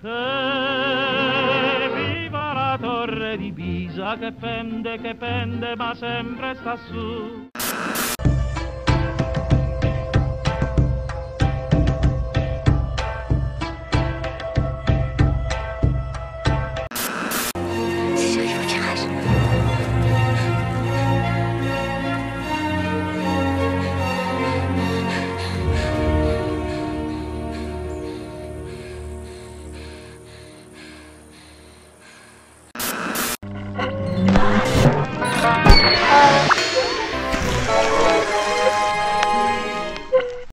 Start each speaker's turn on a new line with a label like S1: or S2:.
S1: E viva la torre di Pisa che pende, che pende, ma sempre sta su. Uh...